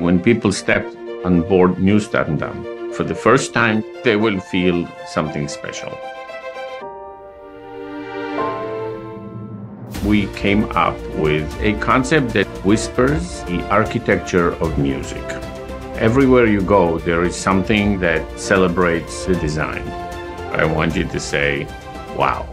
When people step on board Nieuw Statendam, for the first time, they will feel something special. We came up with a concept that whispers the architecture of music. Everywhere you go, there is something that celebrates the design. I want you to say, wow.